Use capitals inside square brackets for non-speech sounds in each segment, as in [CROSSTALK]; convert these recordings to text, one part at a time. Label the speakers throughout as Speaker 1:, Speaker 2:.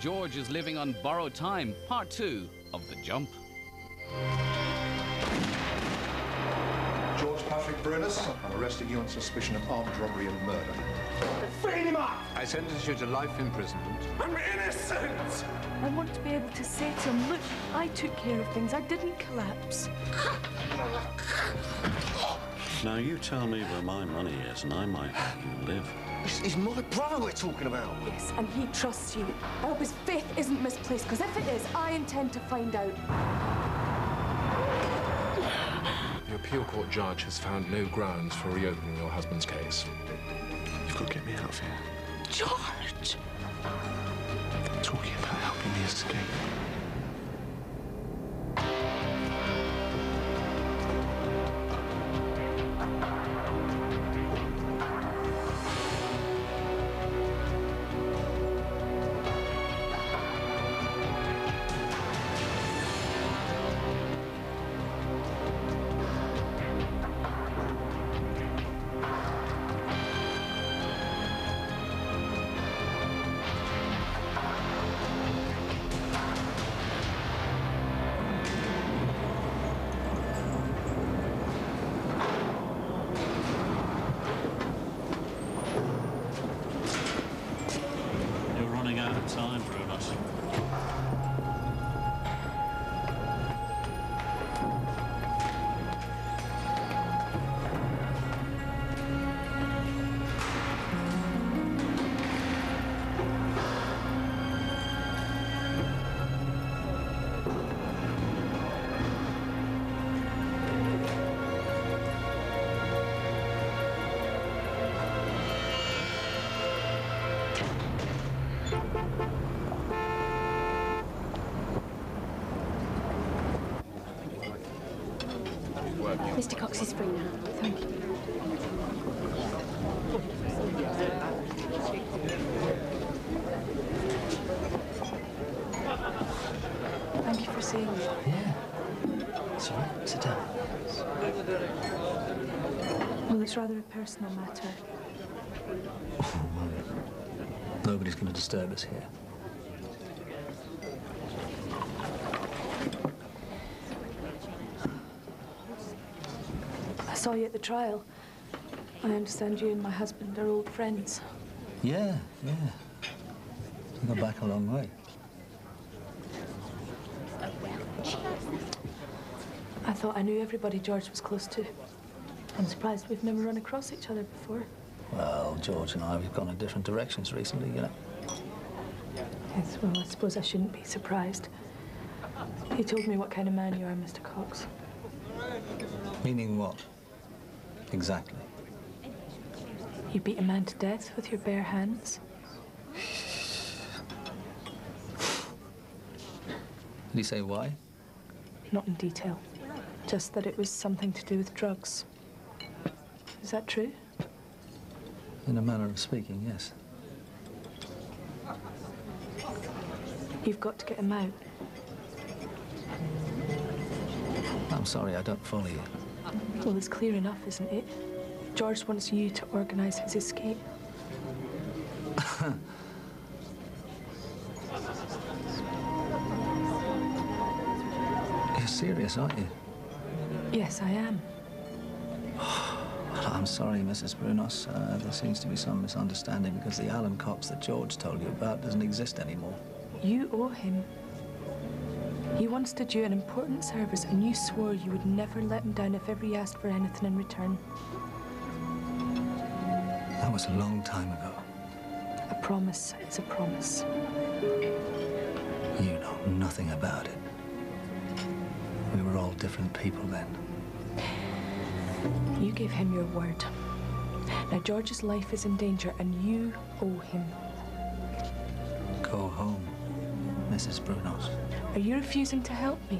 Speaker 1: George is living on borrowed time, part two of The Jump.
Speaker 2: George Patrick Brunos, I'm arresting you on suspicion of armed robbery and murder.
Speaker 3: Free him up!
Speaker 4: I sentence you to life imprisonment.
Speaker 3: I'm innocent!
Speaker 5: I want to be able to say to him, look, I took care of things. I didn't collapse.
Speaker 6: Now you tell me where my money is, and I might let you live.
Speaker 3: It's, it's my brother we're talking about.
Speaker 5: Yes, and he trusts you. I hope his faith isn't misplaced, because if it is, I intend to find out.
Speaker 7: The appeal court judge has found no grounds for reopening your husband's case.
Speaker 6: You've got to get me out of here.
Speaker 5: George!
Speaker 6: Talking about helping me escape.
Speaker 8: Is free now.
Speaker 5: Thank you. Thank you for seeing me.
Speaker 9: Yeah. Sorry, sit down.
Speaker 5: Well, it's rather a personal matter.
Speaker 9: Nobody's going to disturb us here.
Speaker 5: Saw you at the trial. I understand you and my husband are old friends.
Speaker 9: Yeah, yeah. We go back a long way.
Speaker 5: I thought I knew everybody George was close to. I'm surprised we've never run across each other before.
Speaker 9: Well, George and I, we've gone in different directions recently, you know.
Speaker 5: Yes, well, I suppose I shouldn't be surprised. He told me what kind of man you are, Mr. Cox.
Speaker 9: Meaning what? Exactly.
Speaker 5: You beat a man to death with your bare hands.
Speaker 9: Did he say why?
Speaker 5: Not in detail. Just that it was something to do with drugs. Is that true?
Speaker 9: In a manner of speaking, yes.
Speaker 5: You've got to get him out.
Speaker 9: I'm sorry, I don't follow you.
Speaker 5: Well, it's clear enough, isn't it? George wants you to organize his escape. [LAUGHS]
Speaker 9: You're serious, aren't you?
Speaker 5: Yes, I am. [SIGHS]
Speaker 9: I'm sorry, Mrs. Brunos. Uh, there seems to be some misunderstanding because the Alan Cox that George told you about doesn't exist anymore.
Speaker 5: You owe him. He once did you an important service, and you swore you would never let him down if ever he asked for anything in return.
Speaker 9: That was a long time ago.
Speaker 5: A promise is a promise.
Speaker 9: You know nothing about it. We were all different people then.
Speaker 5: You gave him your word. Now, George's life is in danger, and you owe him.
Speaker 9: Go home, Mrs. Brunos.
Speaker 5: Are you refusing to help me?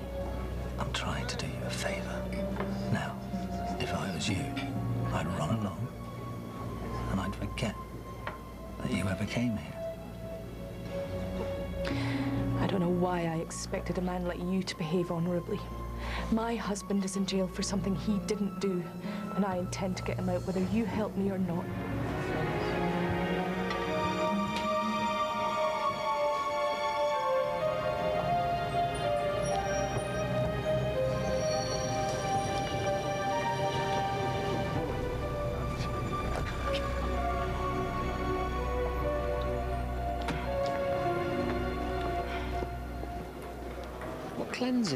Speaker 9: I'm trying to do you a favor. Now, if I was you, I'd run along and I'd forget that you ever came here.
Speaker 5: I don't know why I expected a man like you to behave honorably. My husband is in jail for something he didn't do, and I intend to get him out whether you help me or not.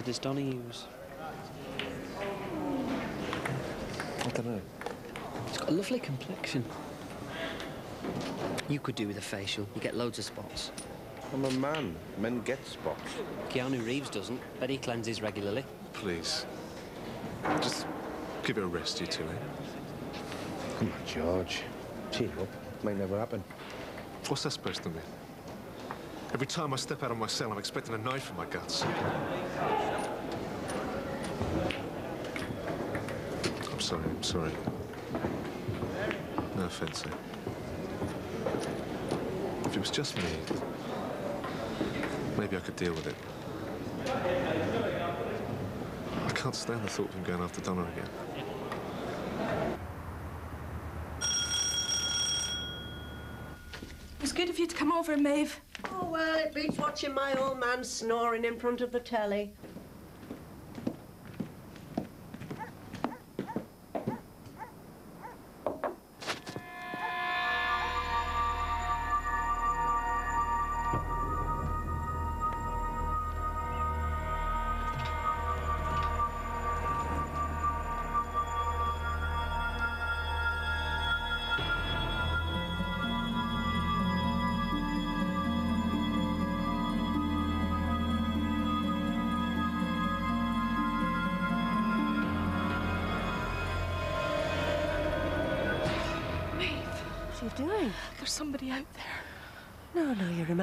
Speaker 8: What cleanser does Donna use?
Speaker 3: I don't know.
Speaker 8: It's got a lovely complexion. You could do with a facial. You get loads of spots.
Speaker 3: I'm a man. Men get spots.
Speaker 8: Keanu Reeves doesn't, but he cleanses regularly.
Speaker 7: Please. Just give it a rest, you two, eh?
Speaker 3: Come on, George. Cheer up. May never happen.
Speaker 7: What's that supposed to mean? Every time I step out of my cell, I'm expecting a knife in my guts. I'm sorry, I'm sorry. No offense, eh? If it was just me, maybe I could deal with it. I can't stand the thought of him going after Donna again.
Speaker 5: It was good of you to come over, Maeve.
Speaker 10: Well, it beats watching my old man snoring in front of the telly.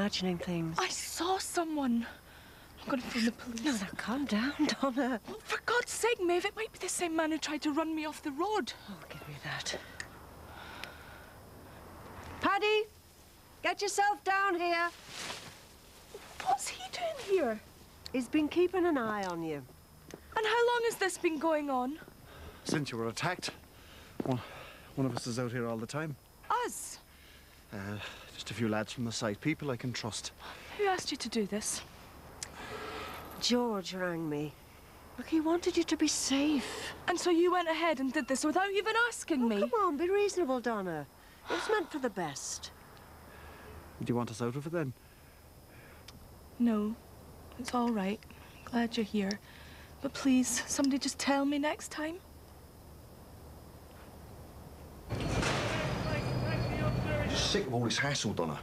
Speaker 10: Imagining things.
Speaker 5: I saw someone. I'm going to phone the police.
Speaker 10: No, now calm down, [LAUGHS] Donna.
Speaker 5: Oh, for God's sake, Maeve, it might be the same man who tried to run me off the road.
Speaker 10: Oh, give me that. Paddy, get yourself down here.
Speaker 5: What's he doing here?
Speaker 10: He's been keeping an eye on you.
Speaker 5: And how long has this been going on?
Speaker 11: Since you were attacked, one, one of us is out here all the time.
Speaker 5: Us?
Speaker 11: Uh, just a few lads from the site, people I can trust.
Speaker 5: Who asked you to do this?
Speaker 10: George rang me. Look, he wanted you to be safe.
Speaker 5: And so you went ahead and did this without even asking oh, me?
Speaker 10: Come on, be reasonable, Donna. It's meant for the best.
Speaker 11: Do you want us out of it then?
Speaker 5: No, it's all right. Glad you're here. But please, somebody just tell me next time.
Speaker 3: Sick of all this hassle, Donna.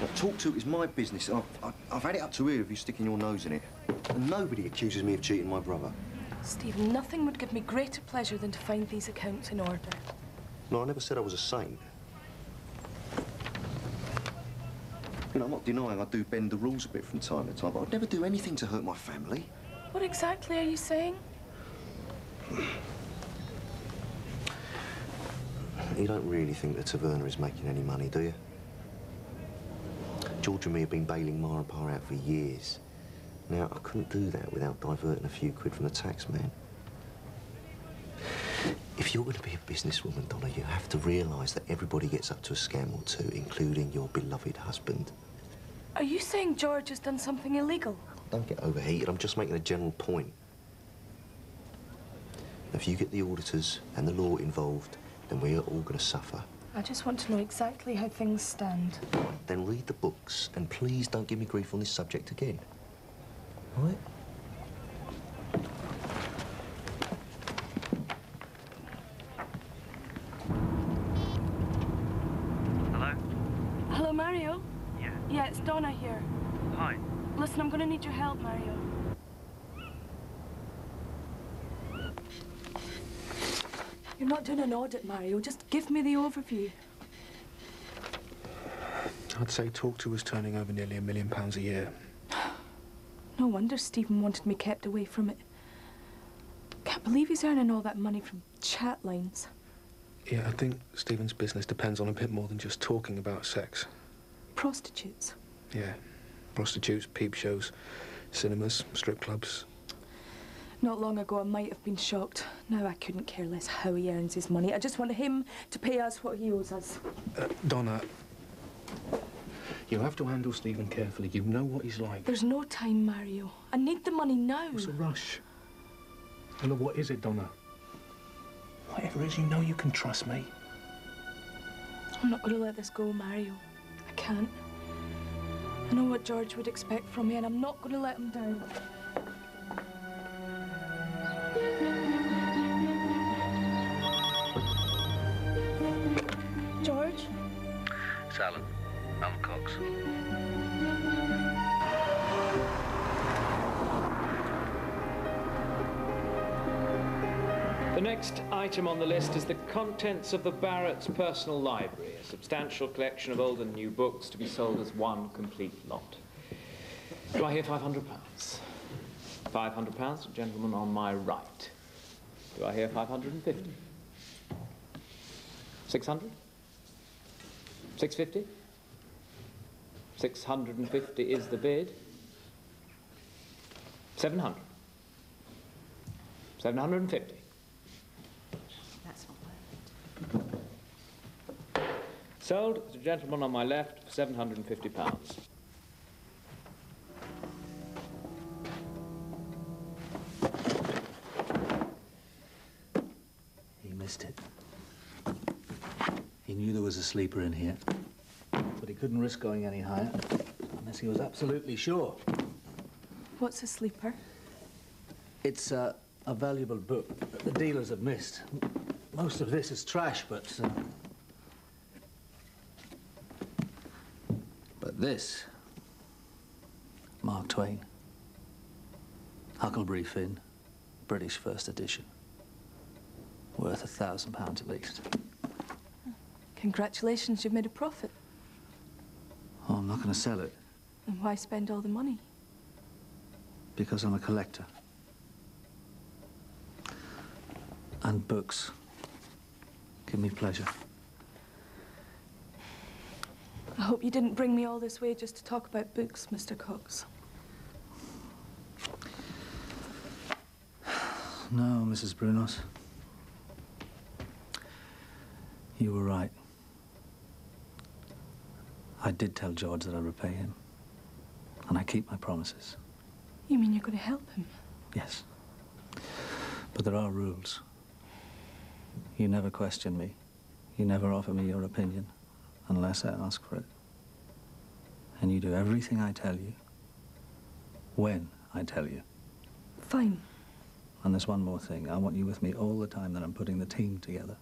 Speaker 3: What talk to is my business. I've, I've, I've had it up to here of you sticking your nose in it. And nobody accuses me of cheating my brother.
Speaker 5: Stephen, nothing would give me greater pleasure than to find these accounts in order.
Speaker 3: No, I never said I was a saint. You know, I'm not denying I do bend the rules a bit from time to time, but I'd never do anything to hurt my family.
Speaker 5: What exactly are you saying? [SIGHS]
Speaker 3: You don't really think the Taverna is making any money, do you? George and me have been bailing Ma and out for years. Now, I couldn't do that without diverting a few quid from the tax man. If you're going to be a businesswoman, Donna, you have to realise that everybody gets up to a scam or two, including your beloved husband.
Speaker 5: Are you saying George has done something illegal?
Speaker 3: Don't get overheated. I'm just making a general point. If you get the auditors and the law involved, then we're all going to suffer.
Speaker 5: I just want to know exactly how things stand.
Speaker 3: Then read the books, and please don't give me grief on this subject again. All right?
Speaker 12: Hello?
Speaker 5: Hello, Mario?
Speaker 12: Yeah.
Speaker 5: Yeah, it's Donna here.
Speaker 12: Hi.
Speaker 5: Listen, I'm going to need your help, Mario. You're not doing an audit, Mario. Just give me the overview.
Speaker 2: I'd say Talk To was turning over nearly a million pounds a year. [SIGHS]
Speaker 5: No wonder Stephen wanted me kept away from it. Can't believe he's earning all that money from chat lines.
Speaker 2: Yeah, I think Stephen's business depends on a bit more than just talking about sex.
Speaker 5: Prostitutes.
Speaker 2: Yeah. Prostitutes, peep shows, cinemas, strip clubs.
Speaker 5: Not long ago, I might have been shocked. Now I couldn't care less how he earns his money. I just want him to pay us what he owes us.
Speaker 2: Uh, Donna, you have to handle Stephen carefully. You know what he's like.
Speaker 5: There's no time, Mario. I need the money now.
Speaker 2: It's a rush? Donna, what is it, Donna? Whatever it is, you know you can trust me.
Speaker 5: I'm not going to let this go, Mario. I can't. I know what George would expect from me, and I'm not going to let him down.
Speaker 12: The next item on the list is the contents of the Barrett's personal library, a substantial collection of old and new books to be sold as one complete lot. Do I hear £500? £500, gentleman on my right. Do I hear 550? 600? 650? 650 is the bid. 700? 750?
Speaker 13: That's not bad.
Speaker 12: Sold to the gentleman on my left for £750.
Speaker 9: Was a sleeper in here, but he couldn't risk going any higher unless he was absolutely sure.
Speaker 5: What's a sleeper?
Speaker 9: It's uh, a valuable book that the dealers have missed. Most of this is trash, but. Uh, but this. Mark Twain. Huckleberry Finn, British First Edition. Worth a thousand pounds at least.
Speaker 5: Congratulations, you've made a profit.
Speaker 9: Oh, I'm not going to sell it
Speaker 5: And why spend all the money?
Speaker 9: because I'm a collector. And books give me pleasure.
Speaker 5: I hope you didn't bring me all this way just to talk about books, Mr. Cox.
Speaker 9: No, Mrs. Brunos. You were right. I did tell George that I'd repay him. And I keep my promises.
Speaker 5: You mean you're going to help him?
Speaker 9: Yes. But there are rules. You never question me. You never offer me your opinion unless I ask for it. And you do everything I tell you when I tell you.
Speaker 5: Fine.
Speaker 9: And there's one more thing. I want you with me all the time that I'm putting the team together.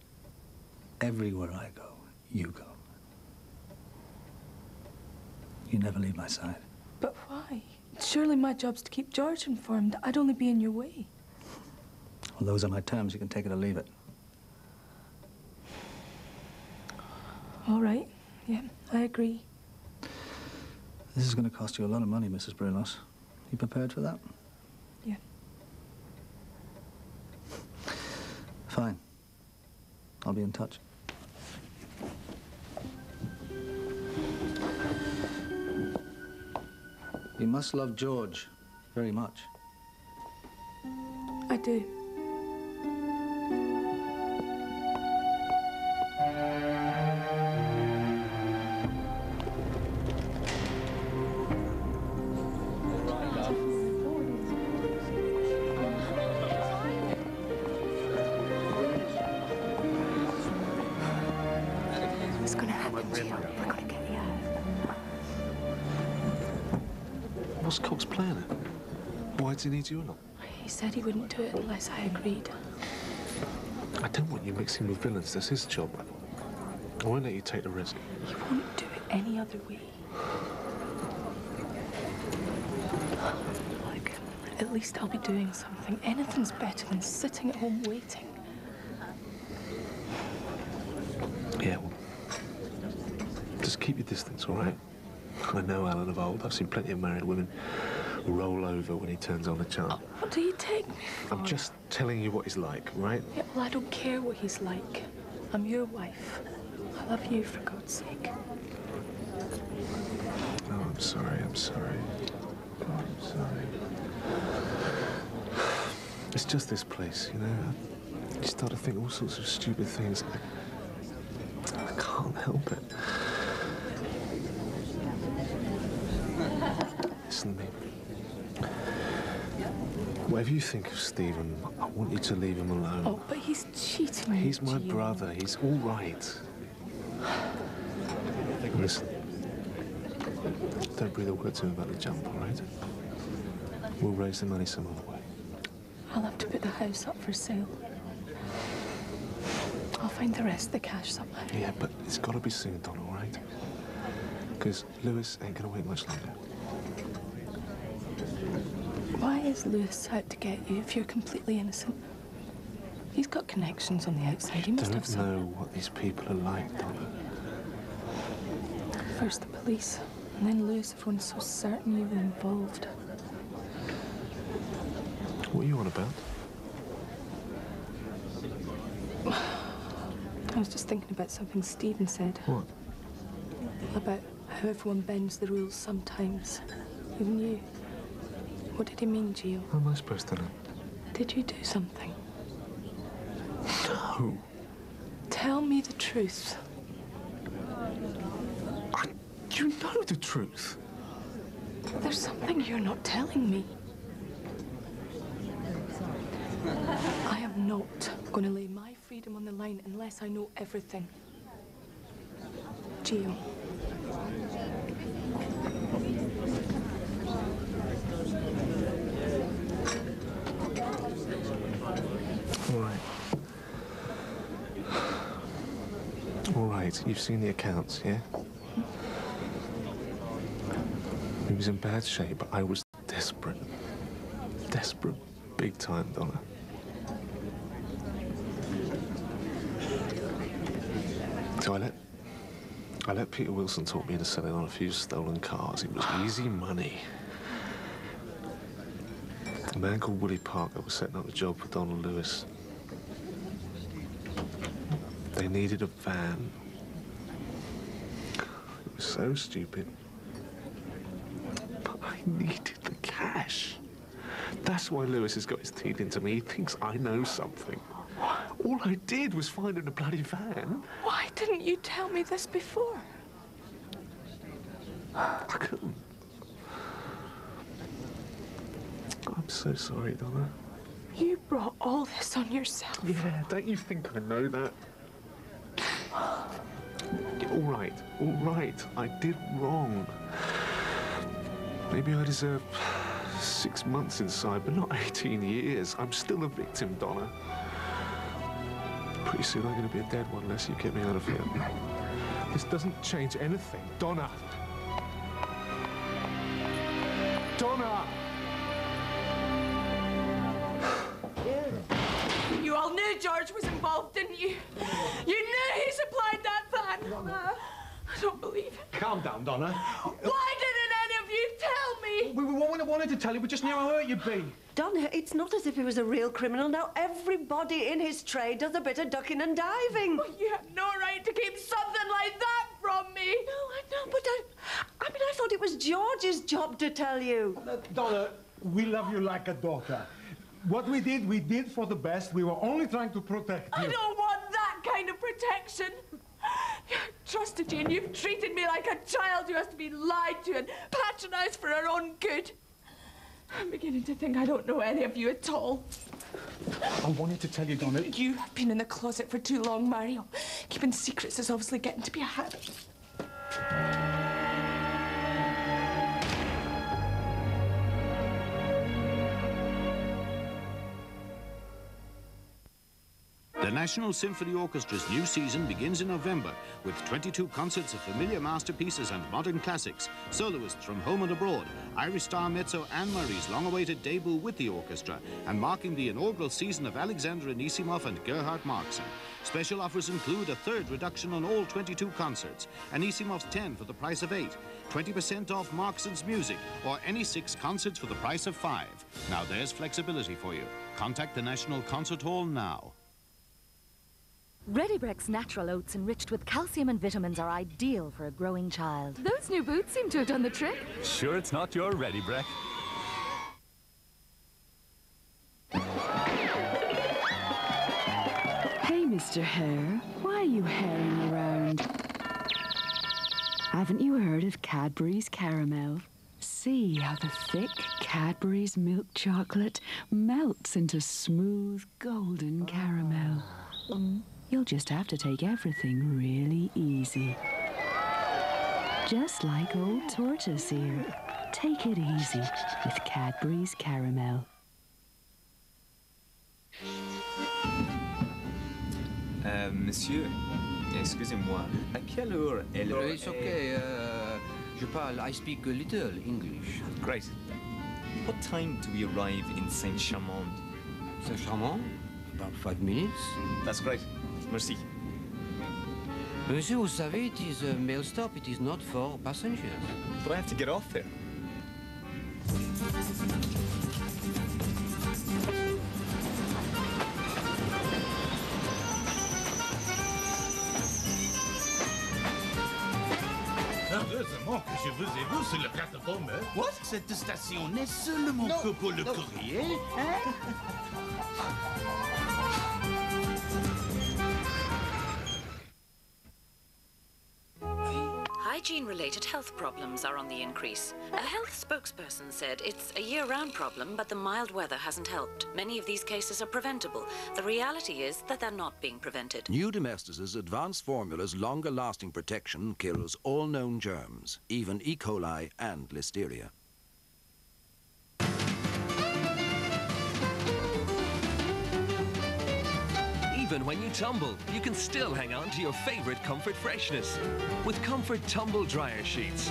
Speaker 9: Everywhere I go, you go. You never leave my side.
Speaker 5: But why? Surely my job's to keep George informed. I'd only be in your way.
Speaker 9: Well, those are my terms. You can take it or leave it.
Speaker 5: All right. Yeah, I agree.
Speaker 9: This is going to cost you a lot of money, Mrs. Brunos. You prepared for that?
Speaker 5: Yeah.
Speaker 9: Fine. I'll be in touch. You must love George very much.
Speaker 5: I do.
Speaker 7: Why does he need you along?
Speaker 5: He said he wouldn't do it unless I agreed.
Speaker 7: I don't want you mixing with villains. That's his job. I won't let you take the risk.
Speaker 5: He won't do it any other way. Look, at least I'll be doing something. Anything's better than sitting at home waiting.
Speaker 7: Yeah, well, just keep your distance, all right? I know Alan of old. I've seen plenty of married women roll over when he turns on the charm.
Speaker 5: Oh, what do you take me for?
Speaker 7: I'm just telling you what he's like, right?
Speaker 5: Yeah, well, I don't care what he's like. I'm your wife. I love you, for God's sake.
Speaker 7: Oh, I'm sorry. I'm sorry. Oh, I'm sorry. It's just this place, you know. You start to think all sorts of stupid things. I, I can't help it. Listen to me. Whatever you think of Stephen, I want you to leave him alone.
Speaker 5: Oh, but he's cheating.
Speaker 7: He's my
Speaker 5: Gio.
Speaker 7: brother. He's all right. Listen. Don't breathe a word to him about the jump, all right? We'll raise the money some other way.
Speaker 5: I'll have to put the house up for sale. I'll find the rest of the cash somehow.
Speaker 7: Yeah, but it's got to be soon, Don, all right? Because Lewis ain't gonna wait much longer.
Speaker 5: Why is Lewis out to get you if you're completely innocent? He's got connections on the outside. He must have
Speaker 7: Don't
Speaker 5: some.
Speaker 7: know what these people are like, Donna.
Speaker 5: First the police, and then Lewis, everyone's so certain you were involved.
Speaker 7: What are you on about?
Speaker 5: I was just thinking about something Stephen said.
Speaker 7: What?
Speaker 5: About how everyone bends the rules sometimes. Even you. What did he mean, Gio?
Speaker 7: How am I supposed to know?
Speaker 5: Did you do something?
Speaker 7: No.
Speaker 5: Tell me the truth.
Speaker 7: I, you know the truth.
Speaker 5: There's something you're not telling me. I am not going to lay my freedom on the line unless I know everything. Gio.
Speaker 7: All right. All right, you've seen the accounts, yeah? He was in bad shape, but I was desperate. Desperate. Big time, Donna. So I let I let Peter Wilson talk me into selling on a few stolen cars. It was easy money. A man called Woody Parker was setting up a job for Donald Lewis. They needed a van. So stupid. But I needed the cash. That's why Lewis has got his teeth into me. He thinks I know something. All I did was find him a bloody van.
Speaker 5: Why didn't you tell me this before?
Speaker 7: I couldn't. I'm so sorry, Donna.
Speaker 5: You brought all this on yourself.
Speaker 7: Yeah, don't you think I know that? Right, all right. I did wrong. Maybe I deserve six months inside, but not [LAUGHS] 18 years. I'm still a victim, Donna. Pretty soon I'm going to be a dead one unless you get me out of here. This doesn't change anything. Donna! Donna!
Speaker 2: Calm down, Donna.
Speaker 5: Why didn't any of you tell me?
Speaker 2: We, we wanted, wanted to tell you, we just knew how hurt you'd be.
Speaker 10: Donna, it's not as if he was a real criminal. Now, everybody in his trade does a bit of ducking and diving.
Speaker 5: Well, you have no right to keep something like that from me.
Speaker 10: No, I know, but I, I mean, I thought it was George's job to tell you.
Speaker 14: Uh, Donna, we love you like a daughter. What we did, we did for the best. We were only trying to protect you.
Speaker 5: I don't want that kind of protection. Trusted you and you've treated me like a child who has to be lied to and patronized for her own good. I'm beginning to think I don't know any of you at all.
Speaker 2: I wanted to tell you, Donna.
Speaker 5: You have been in the closet for too long, Mario. Keeping secrets is obviously getting to be a habit.
Speaker 15: National Symphony Orchestra's new season begins in November with 22 concerts of familiar masterpieces and modern classics, soloists from home and abroad, Irish star mezzo Ann Murray's long-awaited debut with the orchestra, and marking the inaugural season of Alexander Anisimov and Gerhard Markson. Special offers include a third reduction on all 22 concerts, Anisimov's 10 for the price of 8, 20% off Markson's music, or any six concerts for the price of 5. Now there's flexibility for you. Contact the National Concert Hall now.
Speaker 16: Ready-Brek's natural oats enriched with calcium and vitamins are ideal for a growing child.
Speaker 17: Those new boots seem to have done the trick.
Speaker 18: Sure it's not your ready, Brek.
Speaker 19: Hey, Mr. Hare, why are you herring around? Haven't you heard of Cadbury's Caramel? See how the thick Cadbury's milk chocolate melts into smooth golden caramel. Mm. You'll just have to take everything really easy. Just like old tortoise here. Take it easy with Cadbury's Caramel.
Speaker 20: Euh, monsieur, excusez-moi, à quelle heure est le...
Speaker 4: It's okay. Uh,
Speaker 20: Je parle, I speak a little English.
Speaker 21: Great. What time do we arrive in Saint-Chamond?
Speaker 20: Saint-Chamond? About five minutes.
Speaker 21: That's great. Merci.
Speaker 20: Monsieur, vous savez, it is a mail stop. It is not for passengers.
Speaker 21: But I have to get off there.
Speaker 22: Heureusement que je vous ai vu sur le plateforme. What? Cette station n'est seulement que pour le courrier, hein? [LAUGHS]
Speaker 23: Hygiene-related health problems are on the increase. A health spokesperson said it's a year-round problem, but the mild weather hasn't helped. Many of these cases are preventable. The reality is that they're not being prevented.
Speaker 24: New Domestos' advanced formula's longer lasting protection kills all known germs, even E. coli and Listeria.
Speaker 25: Even when you tumble, you can still hang on to your favorite comfort freshness with Comfort Tumble Dryer Sheets.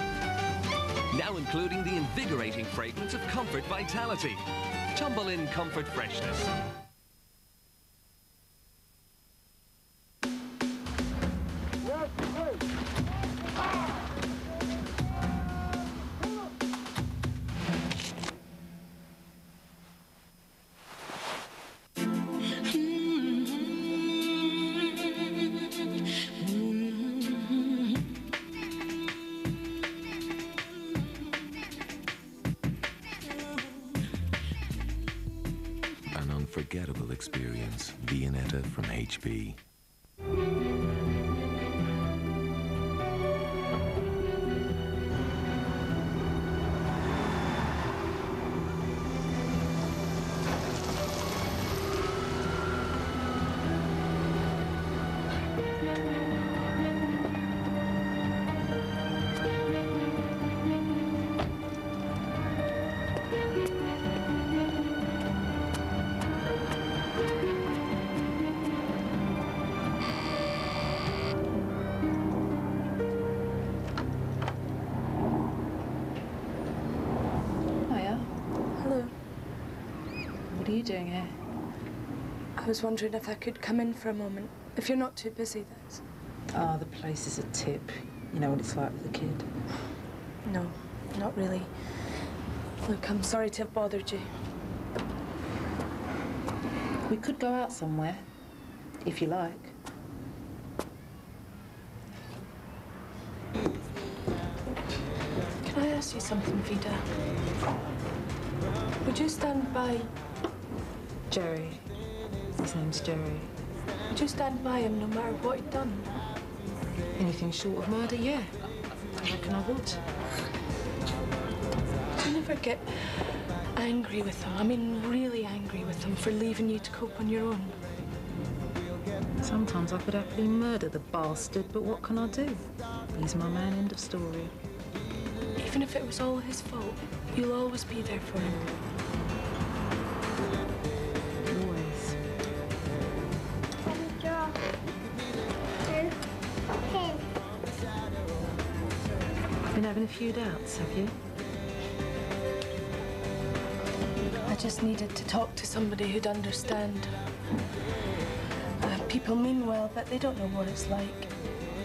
Speaker 25: Now including the invigorating fragrance of Comfort Vitality. Tumble in comfort freshness.
Speaker 5: Was wondering if I could come in for a moment. If you're not too busy, that's.
Speaker 26: Ah, the place is a tip. You know what it's like with a kid.
Speaker 5: No, not really. Look, I'm sorry to have bothered you.
Speaker 26: We could go out somewhere, if you like.
Speaker 5: Can I ask you something, Vida? Would you stand by.
Speaker 26: Jerry. His name's Jerry.
Speaker 5: Would you stand by him no matter what he'd done?
Speaker 26: Anything short of murder, yeah. I reckon I would.
Speaker 5: You never get angry with him? I mean, really angry with him for leaving you to cope on your own?
Speaker 26: Sometimes I could happily murder the bastard, but what can I do? He's my man, end of story.
Speaker 5: Even if it was all his fault, you'll always be there for him.
Speaker 26: Few doubts, have you?
Speaker 5: I just needed to talk to somebody who'd understand. Uh, people mean well, but they don't know what it's like.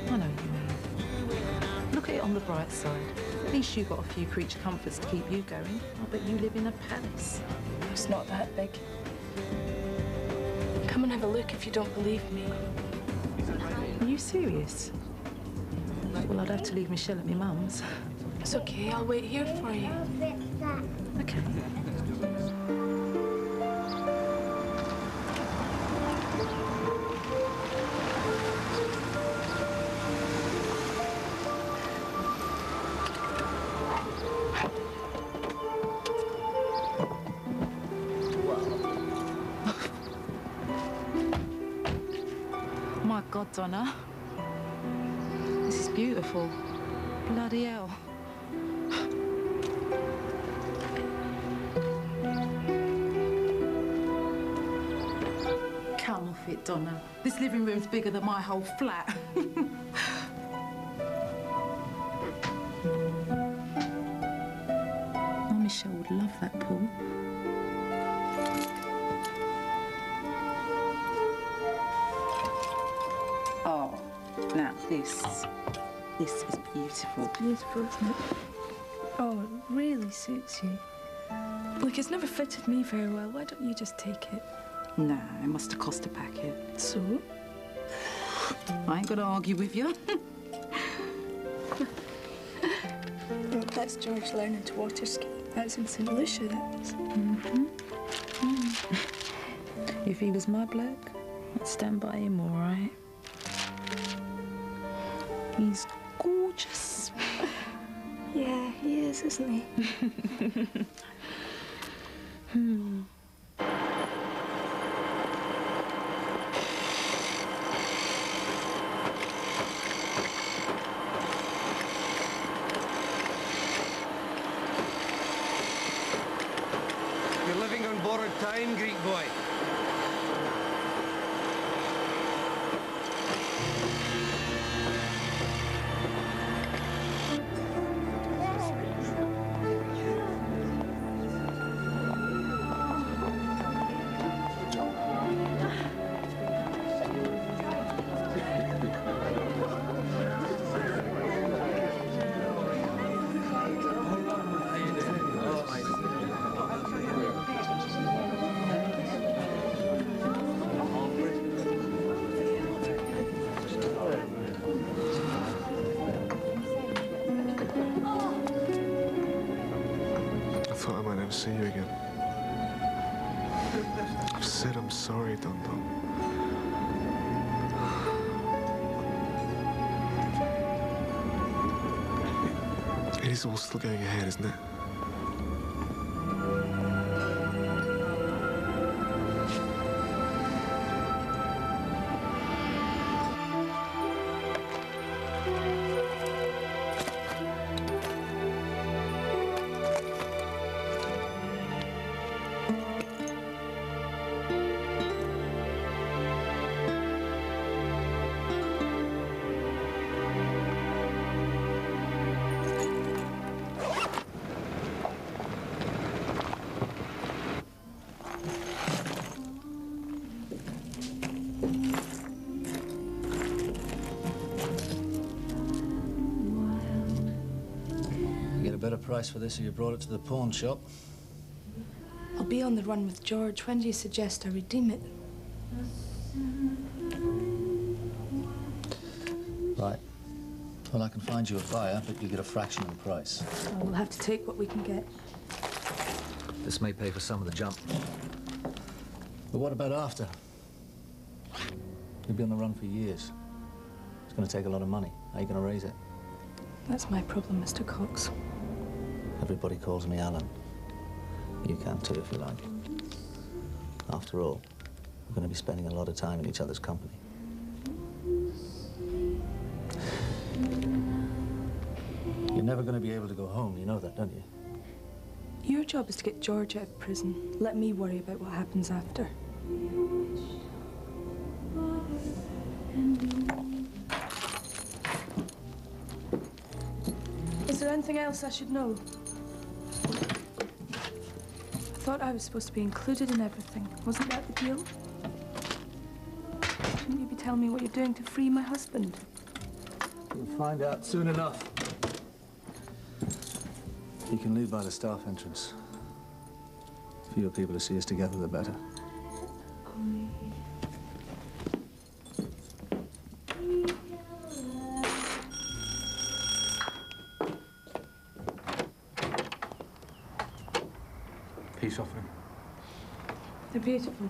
Speaker 26: I know what you mean. Look at it on the bright side. At least you've got a few creature comforts to keep you going. I bet you live in a palace.
Speaker 5: It's not that big. Come and have a look if you don't believe me.
Speaker 26: Are you serious? Well, I'd have to leave Michelle at my mum's.
Speaker 5: It's okay, I'll wait here for you.
Speaker 26: Okay. My God, Donna. This is beautiful. Bloody hell. It, Donna. This living room's bigger than my whole flat. [LAUGHS] oh, Michelle would love that pool. Oh, now this. This is beautiful.
Speaker 5: Beautiful, isn't it? Oh, it really suits you. Look, it's never fitted me very well. Why don't you just take it?
Speaker 26: Nah, it must have cost a packet.
Speaker 5: So?
Speaker 26: I ain't gonna argue with you. [LAUGHS]
Speaker 5: Oh, that's George learning to water ski. That's in St. Lucia, that is.
Speaker 26: Mm-hmm. [LAUGHS] If he was my bloke, I'd stand by him all right. He's gorgeous. [LAUGHS]
Speaker 5: Yeah, he is, isn't he?
Speaker 26: hmm.
Speaker 7: See you again. I've said I'm sorry, Don. [SIGHS] It is all still going ahead, isn't it?
Speaker 9: For this if you brought it to the pawn shop.
Speaker 5: I'll be on the run with George. When do you suggest I redeem it?
Speaker 9: Right. Well, I can find you a buyer, but you get a fraction of the price.
Speaker 5: Oh, we'll have to take what we can get.
Speaker 9: This may pay for some of the jump. But what about after? You'll be on the run for years. It's going to take a lot of money. How are you going to raise it?
Speaker 5: That's my problem, Mr. Cox.
Speaker 9: Everybody calls me Alan. You can too, if you like. After all, we're going to be spending a lot of time in each other's company. You're never going to be able to go home. You know that, don't you?
Speaker 5: Your job is to get George out of prison. Let me worry about what happens after. Is there anything else I should know? I thought I was supposed to be included in everything. Wasn't that the deal? Shouldn't you be telling me what you're doing to free my husband?
Speaker 9: You'll find out soon enough. You can leave by the staff entrance. Fewer people to see us together, the better.
Speaker 5: Beautiful.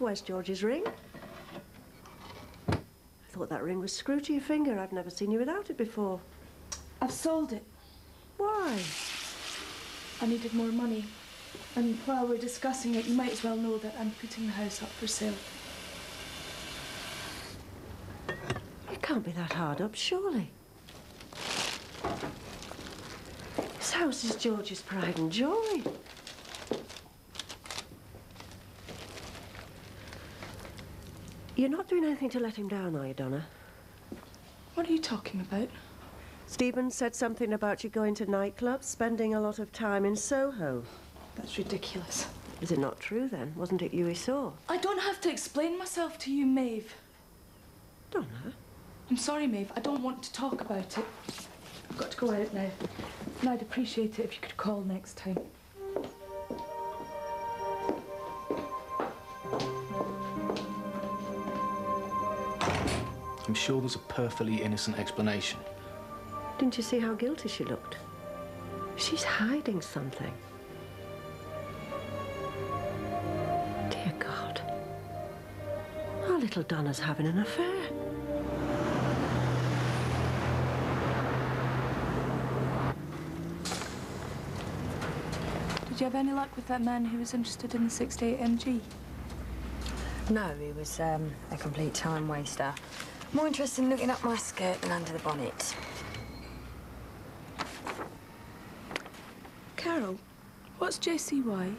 Speaker 10: Where's George's ring? I thought that ring was screwed to your finger. I've never seen you without it before.
Speaker 5: I've sold it.
Speaker 10: Why?
Speaker 5: I needed more money. And while we're discussing it, you might as well know that I'm putting the house up for sale.
Speaker 10: It can't be that hard up, surely. This house is George's pride and joy. You're not doing anything to let him down, are you, Donna?
Speaker 5: What are you talking about?
Speaker 10: Stephen said something about you going to nightclubs, spending a lot of time in Soho.
Speaker 5: That's ridiculous.
Speaker 10: Is it not true, then? Wasn't it you he saw?
Speaker 5: I don't have to explain myself to you, Maeve.
Speaker 10: Donna?
Speaker 5: I'm sorry, Maeve. I don't want to talk about it. I've got to go out now. And I'd appreciate it if you could call next time.
Speaker 2: I'm sure there's a perfectly innocent explanation.
Speaker 10: Didn't you see how guilty she looked? She's hiding something. Our little Donna's having an affair.
Speaker 5: Did you have any luck with that man who was interested in the 68 MG?
Speaker 27: No, he was um, a complete time waster. More interested in looking up my skirt than under the bonnet.
Speaker 5: Carol, what's JCY?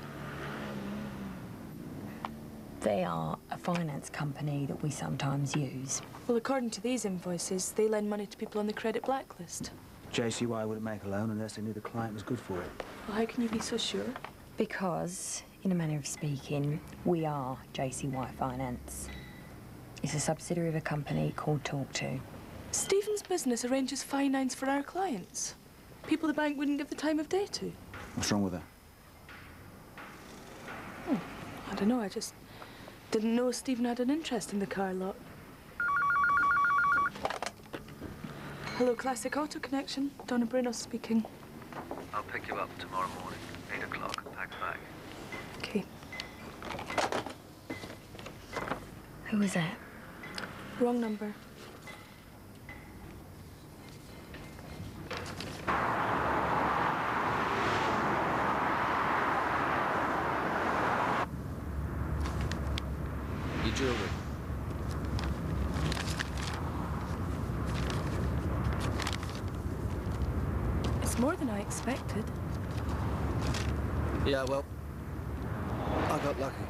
Speaker 27: They are a finance company that we sometimes use.
Speaker 5: Well, according to these invoices, they lend money to people on the credit blacklist.
Speaker 28: JCY wouldn't make a loan unless they knew the client was good for it.
Speaker 5: Well, how can you be so sure?
Speaker 27: Because, in a manner of speaking, we are JCY Finance. It's a subsidiary of a company called Talk To.
Speaker 5: Stephen's business arranges finance for our clients. People the bank wouldn't give the time of day to.
Speaker 28: What's wrong with her? Hmm.
Speaker 5: I don't know, I just didn't know Stephen had an interest in the car lot. Hello, Classic Auto Connection. Donna Bruno speaking.
Speaker 29: I'll pick you up tomorrow morning, 8 o'clock, packed bag.
Speaker 5: Okay.
Speaker 27: Who was that?
Speaker 5: Wrong number.
Speaker 9: Your jewelry.
Speaker 5: It's more than I expected.
Speaker 9: Yeah, well, I got lucky.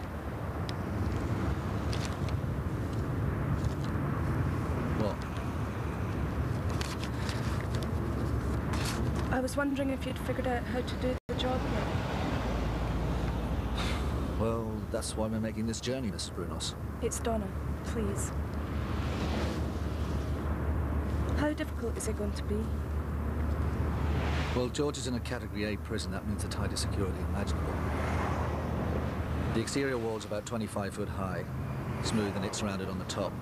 Speaker 9: What?
Speaker 5: I was wondering if you'd figured out how to do the job yet.
Speaker 9: Well, that's why we're making this journey, Mrs. Brunos.
Speaker 5: It's Donna, please. How difficult is it going to be?
Speaker 9: Well, George is in a Category A prison. That means the tightest security imaginable. The exterior wall's about 25 foot high, smooth and it's surrounded on the top.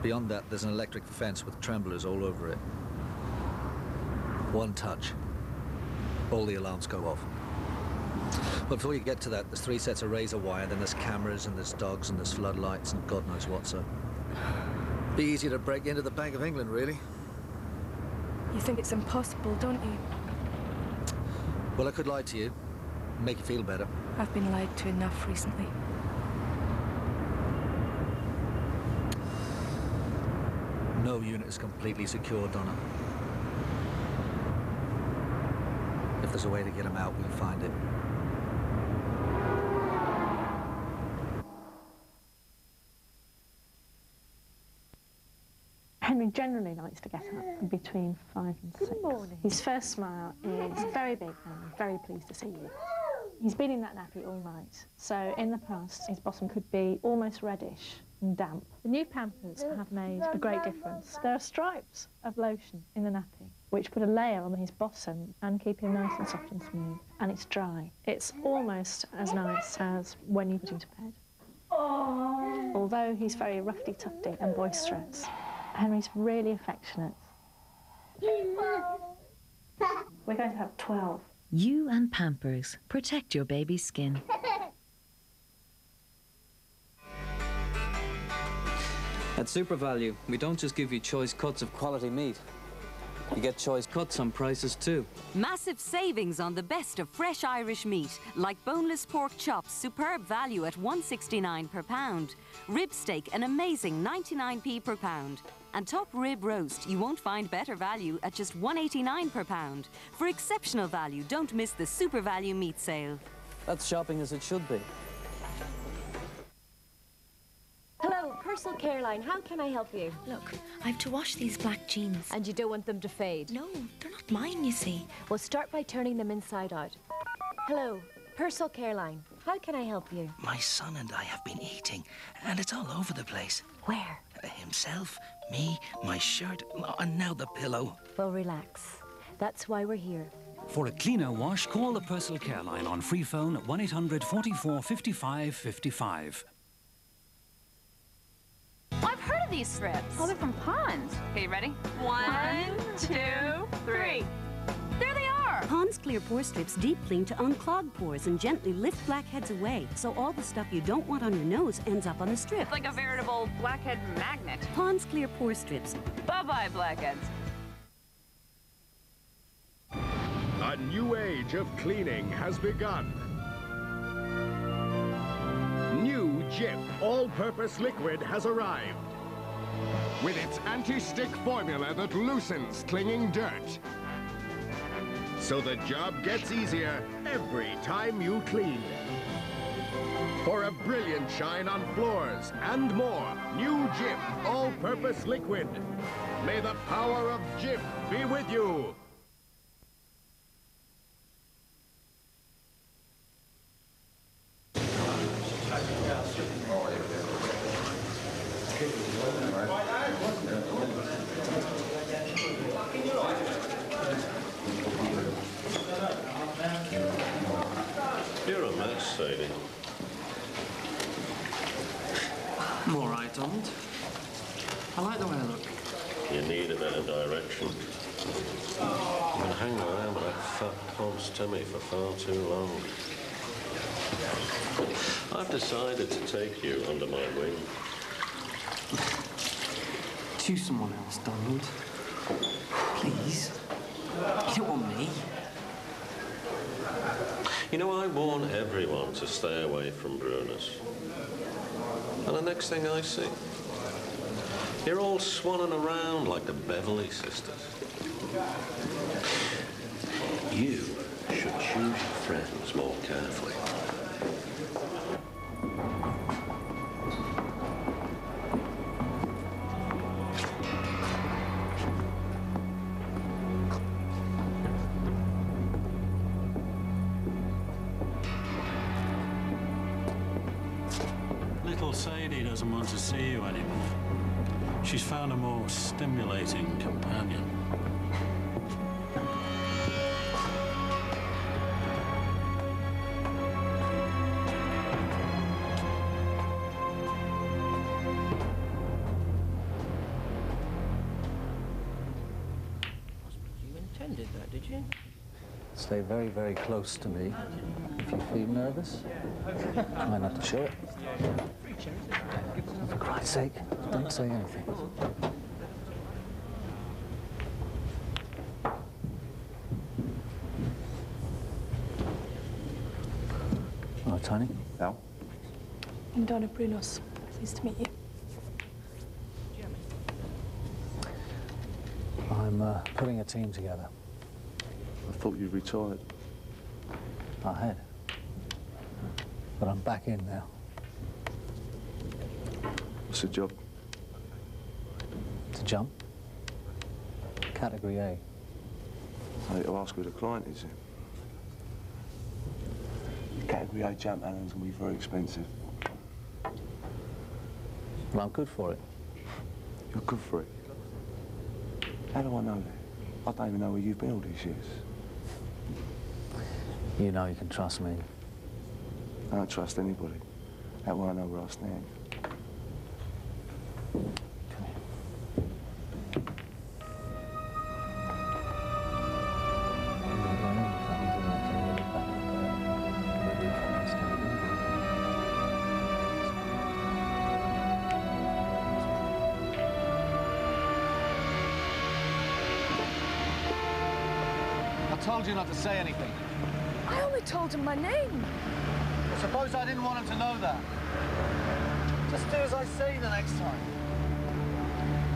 Speaker 9: Beyond that, there's an electric fence with tremblers all over it. One touch, all the alarms go off. But before you get to that, there's three sets of razor wire, then there's cameras, and there's dogs, and there's floodlights, and God knows what, so... Be easier to break into the Bank of England, really.
Speaker 5: You think it's impossible, don't you?
Speaker 9: Well, I could lie to you, make you feel better.
Speaker 5: I've been lied to enough recently.
Speaker 9: No unit is completely secure, Donna. If there's a way to get him out, we'll find it.
Speaker 30: Henry generally likes to get up between five and six.
Speaker 31: Good morning.
Speaker 30: His first smile is very big and I'm very pleased to see you. He's been in that nappy all night, so in the past his bottom could be almost reddish and damp. The new Pampers have made a great difference. There are stripes of lotion in the nappy, which put a layer on his bottom and keep him nice and soft and smooth. And it's dry. It's almost as nice as when you put him to bed. Although he's very roughy, tufty and boisterous, Henry's really affectionate. We're going to have 12.
Speaker 32: You and Pampers. Protect your baby's skin.
Speaker 33: At SuperValu, we don't just give you choice cuts of quality meat. You get choice cuts on prices too.
Speaker 34: Massive savings on the best of fresh Irish meat, like boneless pork chops, superb value at 169 per pound. Rib steak, an amazing 99p per pound. And top rib roast, you won't find better value at just 189 per pound. For exceptional value, don't miss the super value meat sale.
Speaker 35: That's shopping as it should be.
Speaker 36: Hello, Personal Care Line. How can I help you?
Speaker 19: Look, I have to wash these black jeans.
Speaker 36: And you don't want them to fade?
Speaker 19: No, they're not mine, you see.
Speaker 36: Well, start by turning them inside out. Hello, Personal Care Line. How can I help you?
Speaker 28: My son and I have been eating, and it's all over the place.
Speaker 36: Where?
Speaker 28: Uh, himself, me, my shirt, oh, and now the pillow.
Speaker 36: Well, relax. That's why we're here.
Speaker 33: For a cleaner wash, call the Personal Care Line on free phone 1 800 44 55 55.
Speaker 37: I've heard of these strips. Oh, they're from Pond. Okay, you ready? One, two, three. There they are.
Speaker 34: Pond's Clear Pore Strips deep clean to unclog pores and gently lift blackheads away, so all the stuff you don't want on your nose ends up on the strip.
Speaker 37: It's like a veritable blackhead magnet.
Speaker 34: Pond's Clear Pore Strips.
Speaker 37: Bye-bye, blackheads.
Speaker 38: A new age of cleaning has begun. New Jif all-purpose liquid has arrived. With its anti-stick formula that loosens clinging dirt. So the job gets easier every time you clean. For a brilliant shine on floors and more, new Jif all-purpose liquid. May the power of Jif be with you.
Speaker 39: You're a mess, Sadie.
Speaker 26: I'm all right, Donald. I like the way I look.
Speaker 39: You need a better direction. You've been hanging around with that fat Ponce Timmy for far too long. I've decided to take you under my wing.
Speaker 26: to someone else, Donald. Please. You don't want me.
Speaker 39: You know, I warn everyone to stay away from Brunos. And the next thing I see, you're all swanning around like the Beverly sisters. You should choose your friends more carefully.
Speaker 40: Stimulating companion.
Speaker 41: You intended that, did you?
Speaker 9: Stay very, very close to me. If you feel nervous, try not to show it. For Christ's sake, don't say anything. Hello, Tony.
Speaker 42: Al?
Speaker 5: I'm Donna Brunos. Pleased to meet you.
Speaker 9: I'm uh, putting a team together.
Speaker 43: I thought you'd retired.
Speaker 9: I had. But I'm back in now.
Speaker 43: What's the job?
Speaker 9: To jump? Category A.
Speaker 43: I need to ask who the client is. Category A jump Alan's going to be very expensive.
Speaker 9: Well, I'm good for it.
Speaker 43: You're good for it. How do I know that? I don't even know where you've been all these years.
Speaker 9: You know you can trust me.
Speaker 43: I don't trust anybody. How will I know where I stand?
Speaker 44: Say anything.
Speaker 5: I only told him my name.
Speaker 44: Suppose I didn't want him to know that. Just do as I say the next time.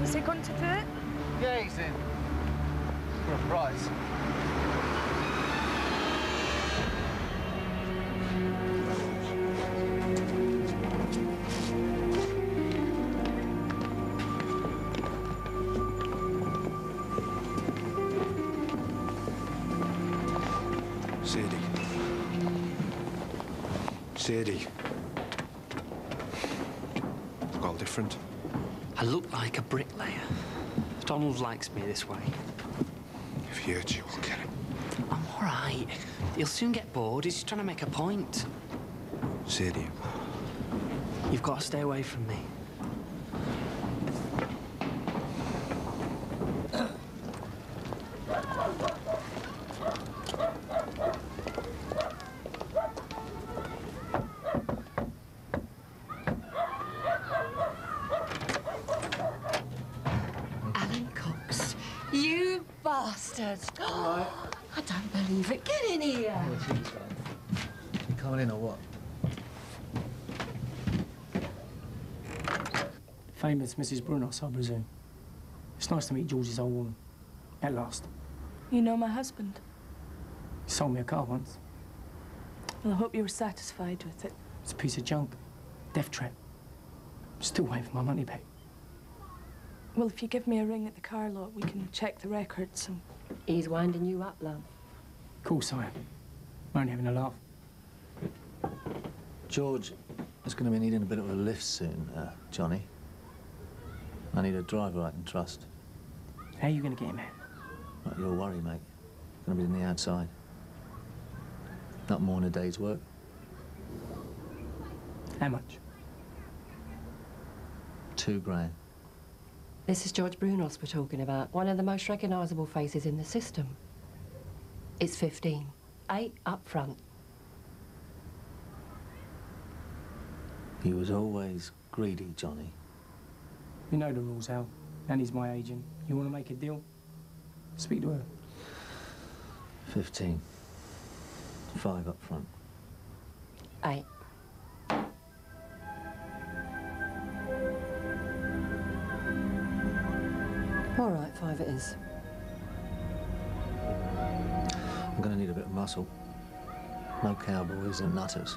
Speaker 5: Has he gone to do it?
Speaker 45: Yeah, he's in. For a prize.
Speaker 2: Sadie. Look all different.
Speaker 8: I look like a bricklayer. Donald likes me this way.
Speaker 2: If he hurts you, I'll get him.
Speaker 8: I'm all right. He'll soon get bored. He's just trying to make a point.
Speaker 2: Sadie.
Speaker 8: You've got to stay away from me.
Speaker 10: Alan Cox, you bastard! I don't believe it. Get in here.
Speaker 9: You coming in or what?
Speaker 46: Famous Mrs. Brunos, I presume. It's nice to meet George's old woman. At last.
Speaker 5: You know my husband.
Speaker 46: He sold me a car once.
Speaker 5: Well, I hope you were satisfied with it.
Speaker 46: It's a piece of junk. Death trap. Still waiting for my money back.
Speaker 5: Well, if you give me a ring at the car lot, we can check the records and...
Speaker 10: He's winding you up, love.
Speaker 46: Of course I am. I'm only having a laugh.
Speaker 9: George is going to be needing a bit of a lift soon, uh, Johnny. I need a driver I can trust.
Speaker 46: How are you going to get him out?
Speaker 9: Not your worry, mate. Going to be on the outside. Not more than a day's work.
Speaker 46: How much?
Speaker 9: Two grand.
Speaker 10: This is George Brunos we're talking about, one of the most recognisable faces in the system. It's 15. Eight up front.
Speaker 9: He was always greedy, Johnny.
Speaker 46: You know the rules, Al. Annie's my agent. You want to make a deal? Speak to her.
Speaker 9: Fifteen. Five up front.
Speaker 10: Eight. All right, five it is.
Speaker 9: I'm going to need a bit of muscle. No cowboys and nutters.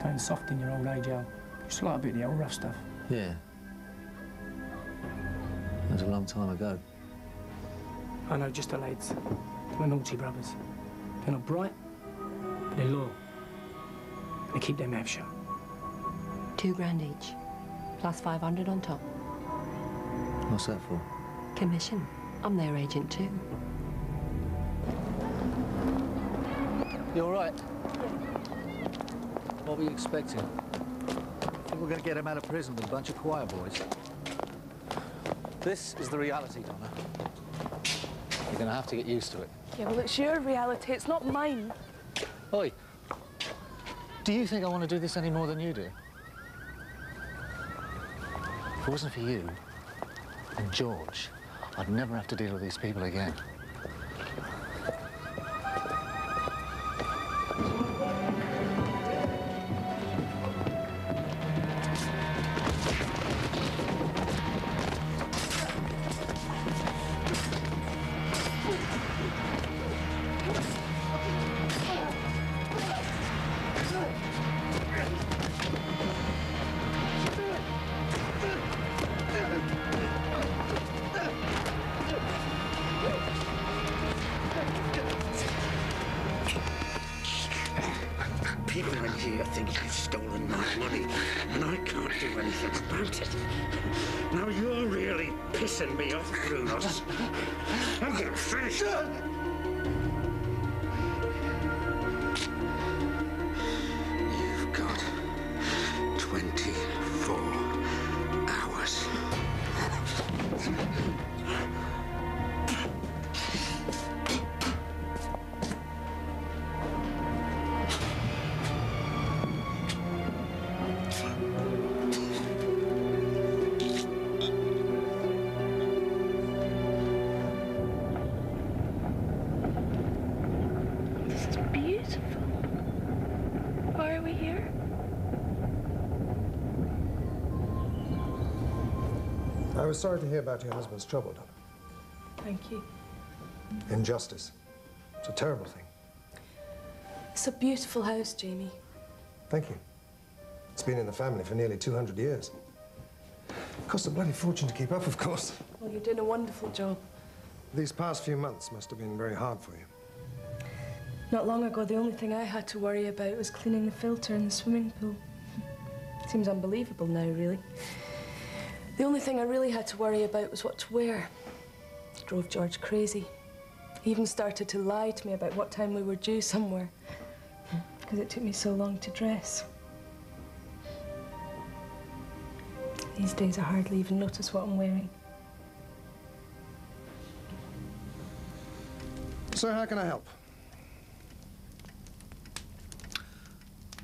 Speaker 46: Going soft in your old age, Al. Just like a bit of the old rough stuff.
Speaker 9: Yeah. That was a long time ago.
Speaker 46: I know just the lads. They're naughty brothers. They're not bright, but they're loyal. They keep their mouth shut.
Speaker 10: Two grand each. Plus 500 on top.
Speaker 9: What's that for?
Speaker 10: Commission. I'm their agent too.
Speaker 9: You all right? What were you expecting? Think we're going to get him out of prison with a bunch of choir boys? This is the reality, Donna. You're going to have to get used to it.
Speaker 5: Yeah, well, it's your reality. It's not mine.
Speaker 9: Oi, do you think I want to do this any more than you do? If it wasn't for you and George, I'd never have to deal with these people again.
Speaker 47: People here think you've stolen my money, and I can't do anything about it. Now you're really pissing me off, Brunos. I'm gonna finish it.
Speaker 48: Sorry to hear about your husband's trouble, Donna.
Speaker 5: Thank you.
Speaker 48: Injustice. It's a terrible thing.
Speaker 5: It's a beautiful house, Jamie.
Speaker 48: Thank you. It's been in the family for nearly 200 years. Cost a bloody fortune to keep up, of course.
Speaker 5: Well, you're doing a wonderful job.
Speaker 48: These past few months must have been very hard for you.
Speaker 5: Not long ago, the only thing I had to worry about was cleaning the filter in the swimming pool. [LAUGHS] Seems unbelievable now, really. The only thing I really had to worry about was what to wear. It drove George crazy. He even started to lie to me about what time we were due somewhere, because it took me so long to dress. These days, I hardly even notice what I'm wearing.
Speaker 48: So how can I help?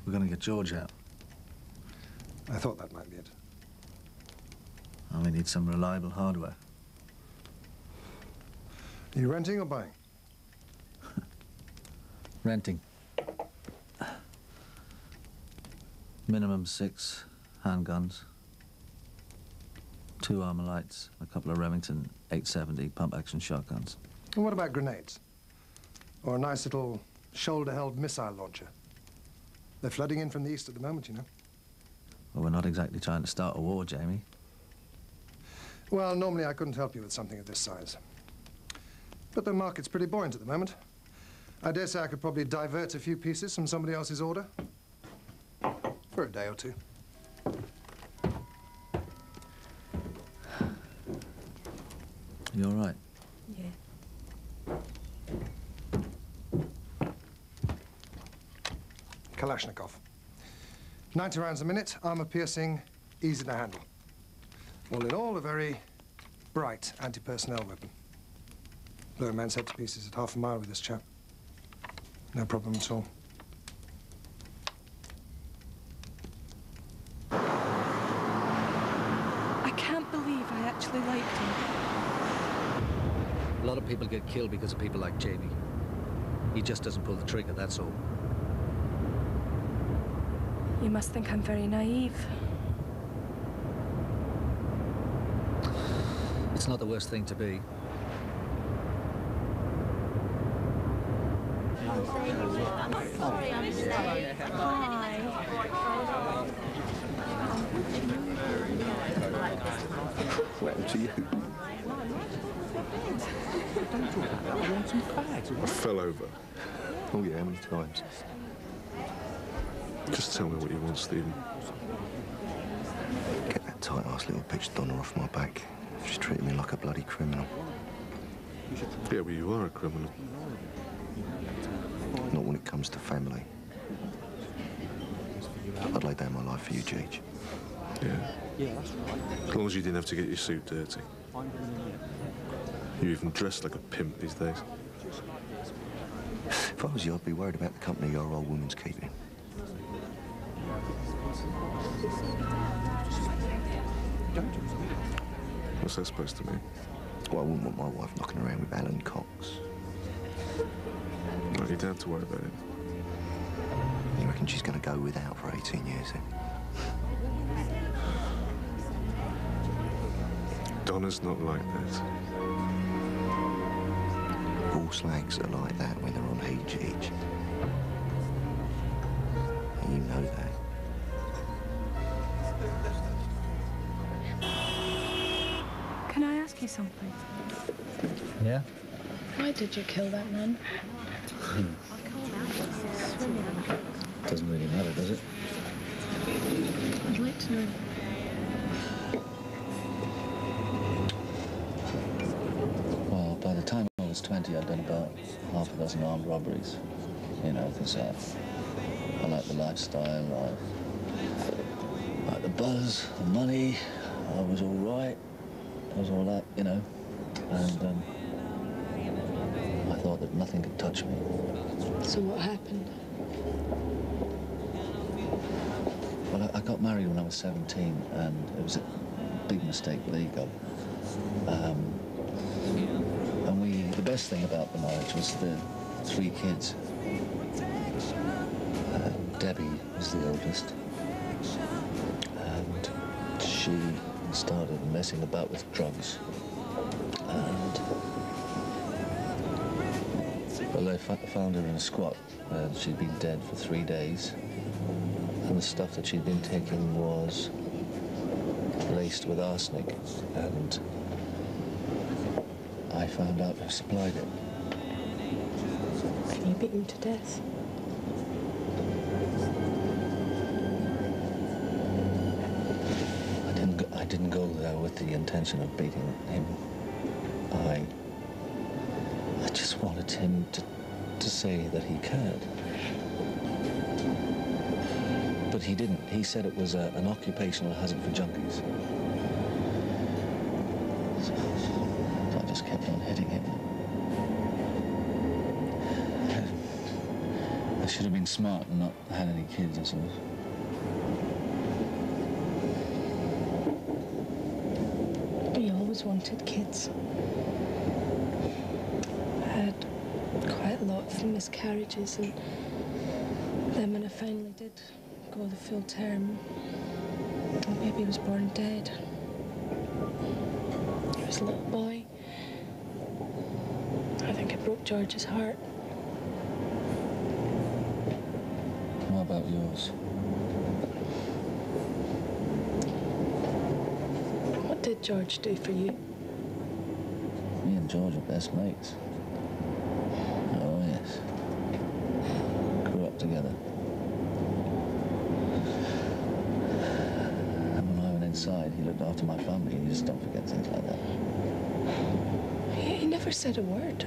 Speaker 9: We're going to get George out.
Speaker 48: I thought that might be it.
Speaker 9: And we need some reliable hardware.
Speaker 48: Are you renting or buying? [LAUGHS]
Speaker 9: Renting. Minimum six handguns, two ArmaLites, a couple of Remington 870 pump action shotguns.
Speaker 48: And what about grenades? Or a nice little shoulder-held missile launcher? They're flooding in from the east at the moment, you know.
Speaker 9: Well, we're not exactly trying to start a war, Jamie.
Speaker 48: Well, normally I couldn't help you with something of this size. But the market's pretty buoyant at the moment. I dare say I could probably divert a few pieces from somebody else's order. For a day or two.
Speaker 9: You all right?
Speaker 5: Yeah.
Speaker 48: Kalashnikov. 90 rounds a minute, armor piercing, easy to handle. All in all, a very bright anti-personnel weapon. Blow a man's head to pieces at half a mile with this chap. No problem at all.
Speaker 5: I can't believe I actually liked him.
Speaker 9: A lot of people get killed because of people like Jamie. He just doesn't pull the trigger, that's all.
Speaker 5: You must think I'm very naive.
Speaker 9: It's not the worst thing to be.
Speaker 7: What happened to you? I fell over. Oh, yeah, how many times? Just tell me what you want, Stephen.
Speaker 3: Get that tight-ass little bitch Donna off my back. She's treating me like a bloody criminal.
Speaker 7: Yeah, well, you are a criminal.
Speaker 3: Not when it comes to family. I'd lay down my life for you, Cheech.
Speaker 7: Yeah. Yeah, that's right. As long as you didn't have to get your suit dirty. You even dress like a pimp these days.
Speaker 3: If I was you, I'd be worried about the company your old woman's keeping.
Speaker 7: What's that supposed to mean?
Speaker 3: Well, I wouldn't want my wife knocking around with Alan Cox.
Speaker 7: Well, you don't have to worry about it.
Speaker 3: You reckon she's going to go without for 18 years then?
Speaker 7: Donna's not like that.
Speaker 3: All slags are like that when they're on heat,
Speaker 9: Yeah?
Speaker 5: Why did you kill that man? I can't out swimming.
Speaker 9: Doesn't really matter, does it?
Speaker 5: I'd like to know.
Speaker 9: Well, by the time I was 20, I'd done about half a dozen armed robberies. You know, because uh, I like the lifestyle, I like the buzz, the money. I was all right. I was all that, you know. And um, I thought that nothing could touch me.
Speaker 5: So what happened?
Speaker 9: Well, I, I got married when I was 17, and it was a big mistake with ego. Um, and we, the best thing about the marriage was the three kids. Uh, Debbie was the oldest, and she and started messing about with drugs. And well, they found her in a squat, and she'd been dead for three days. And the stuff that she'd been taking was laced with arsenic, and I found out who supplied it.
Speaker 5: And you beat him to death.
Speaker 9: I didn't. Go, I didn't go there with the intention of beating him. I. I just wanted him to, to say that he cared. But he didn't. He said it was a, an occupational hazard for junkies. So I just kept on hitting him. I should have been smart and not had any kids, I suppose.
Speaker 5: We always wanted kids. I had quite a lot of miscarriages, and then when I finally did go the full term, my baby was born dead. He was a little boy. I think it broke George's heart.
Speaker 9: What about yours?
Speaker 5: What did George do for you?
Speaker 9: Me and George are best mates. Oh, yes. Grew up together. And when I went inside, he looked after my family. You just don't forget things like that.
Speaker 5: He, he never said a word.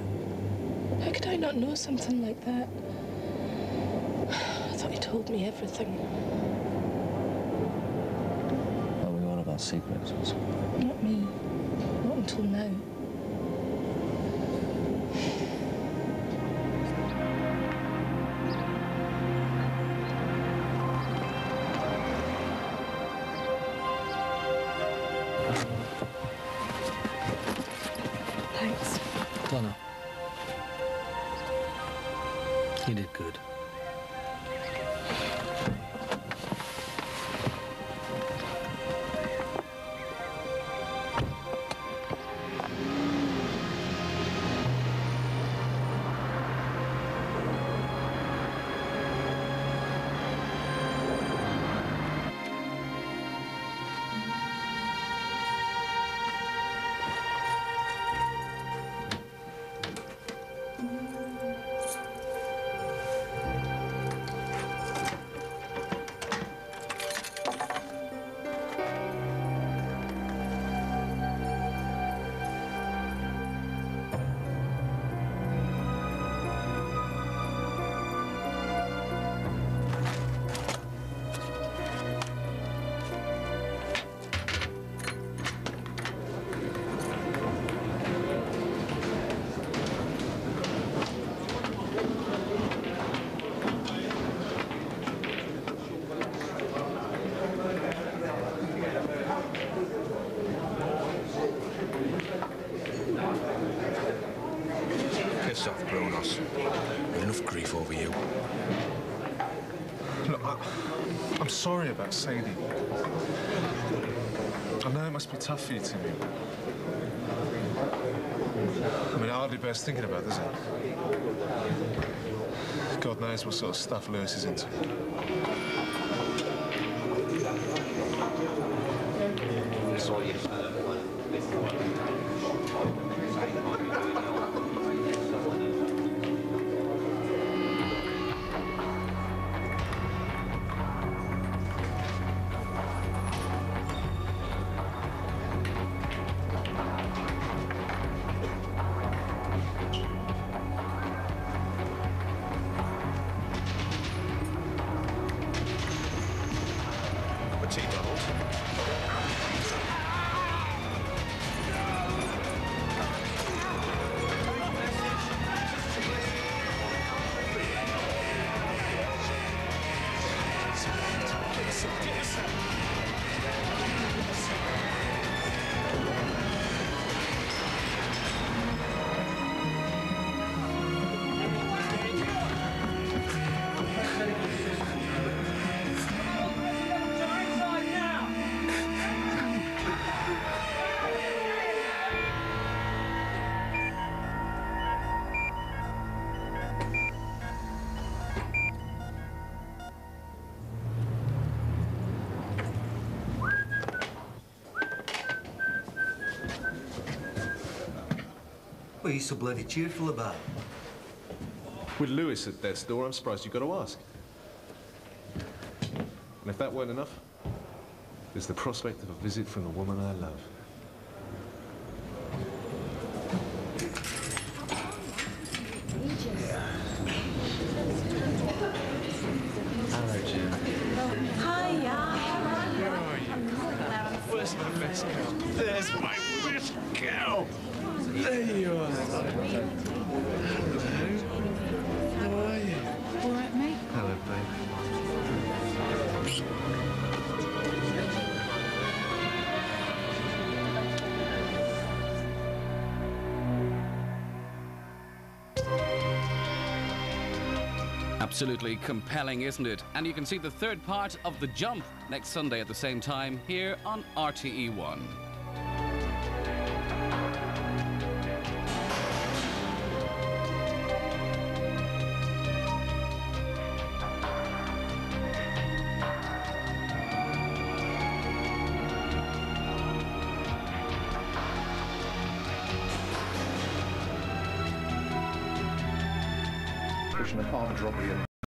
Speaker 5: How could I not know something like that? [SIGHS] I thought he told me everything.
Speaker 9: Secrets.
Speaker 5: Not me. Not until now.
Speaker 7: Sorry about Sadie. I know it must be tough for you, Timmy. I mean, it hardly bears thinking about, does it? God knows what sort of stuff Lewis is into.
Speaker 9: So bloody cheerful about?
Speaker 2: With Lewis at death's door, I'm surprised you've got to ask. And if that weren't enough, there's the prospect of a visit from the woman I love.
Speaker 12: Absolutely compelling, isn't it? And you can see the third part of The Jump next Sunday at the same time here on RTE1.